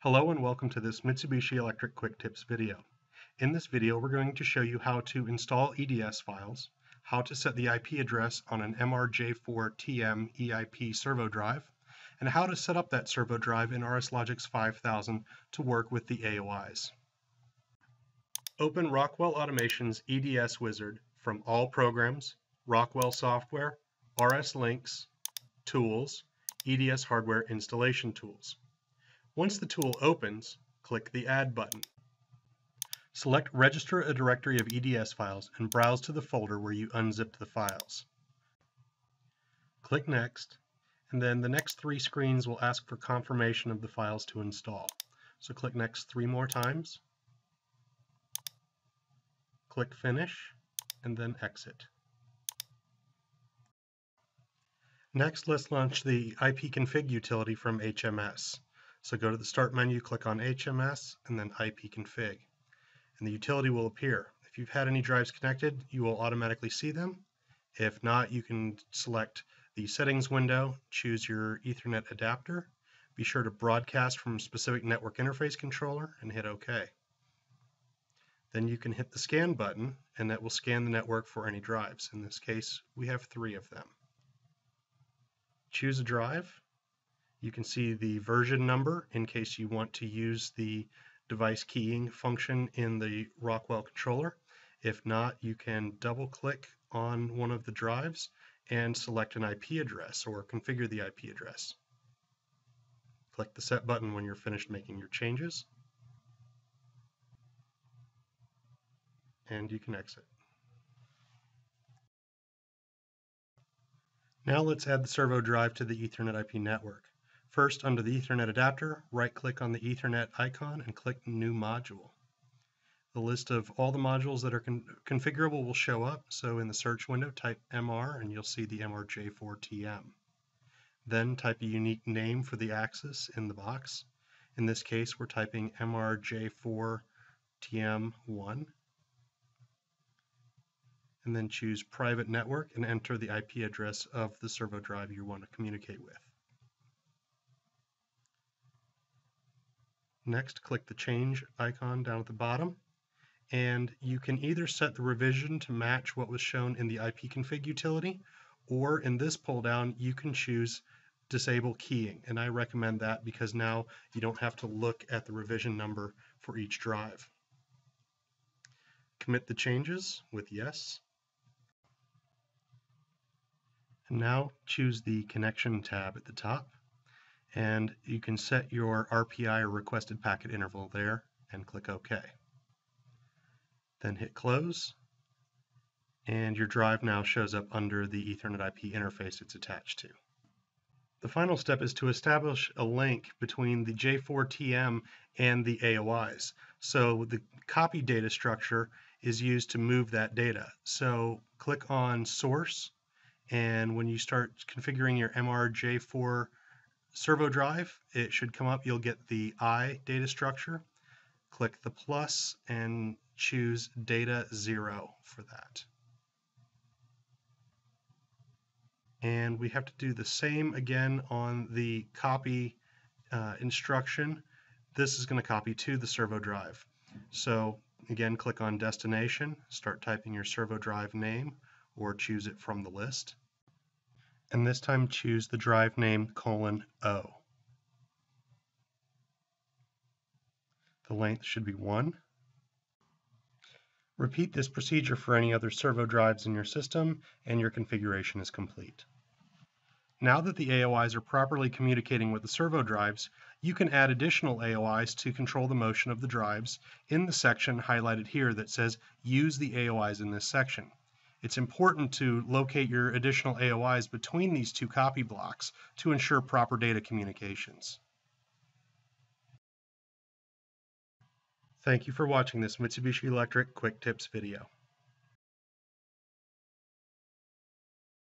Hello and welcome to this Mitsubishi Electric Quick Tips video. In this video we're going to show you how to install EDS files, how to set the IP address on an MRJ4TM EIP servo drive, and how to set up that servo drive in RS Logix 5000 to work with the AOIs. Open Rockwell Automation's EDS wizard from All Programs, Rockwell Software, RSLinx, Tools, EDS Hardware Installation Tools. Once the tool opens, click the Add button. Select Register a directory of EDS files and browse to the folder where you unzipped the files. Click Next, and then the next three screens will ask for confirmation of the files to install. So click Next three more times, click Finish, and then Exit. Next, let's launch the ipconfig utility from HMS. So go to the Start menu, click on HMS, and then ipconfig. And the utility will appear. If you've had any drives connected, you will automatically see them. If not, you can select the settings window, choose your Ethernet adapter, be sure to broadcast from specific network interface controller, and hit OK. Then you can hit the scan button, and that will scan the network for any drives. In this case, we have three of them. Choose a drive, you can see the version number in case you want to use the device keying function in the Rockwell controller. If not, you can double click on one of the drives and select an IP address or configure the IP address. Click the Set button when you're finished making your changes. And you can exit. Now let's add the servo drive to the Ethernet IP network. First, under the Ethernet adapter, right-click on the Ethernet icon and click New Module. The list of all the modules that are con configurable will show up, so in the search window, type MR and you'll see the MRJ4TM. Then type a unique name for the axis in the box. In this case, we're typing MRJ4TM1 and then choose private network and enter the IP address of the servo drive you want to communicate with. Next, click the change icon down at the bottom, and you can either set the revision to match what was shown in the ipconfig utility, or in this pull down, you can choose disable keying, and I recommend that because now you don't have to look at the revision number for each drive. Commit the changes with yes. And now choose the connection tab at the top and you can set your RPI or requested packet interval there and click OK. Then hit close and your drive now shows up under the Ethernet IP interface it's attached to. The final step is to establish a link between the J4TM and the AOIs. So the copy data structure is used to move that data. So click on source and when you start configuring your MRJ4 servo drive, it should come up. You'll get the I data structure. Click the plus and choose data zero for that. And we have to do the same again on the copy uh, instruction. This is going to copy to the servo drive. So again, click on destination, start typing your servo drive name or choose it from the list and this time choose the drive name colon O. The length should be 1. Repeat this procedure for any other servo drives in your system and your configuration is complete. Now that the AOIs are properly communicating with the servo drives, you can add additional AOIs to control the motion of the drives in the section highlighted here that says Use the AOIs in this section it's important to locate your additional AOIs between these two copy blocks to ensure proper data communications. Thank you for watching this Mitsubishi Electric Quick Tips video.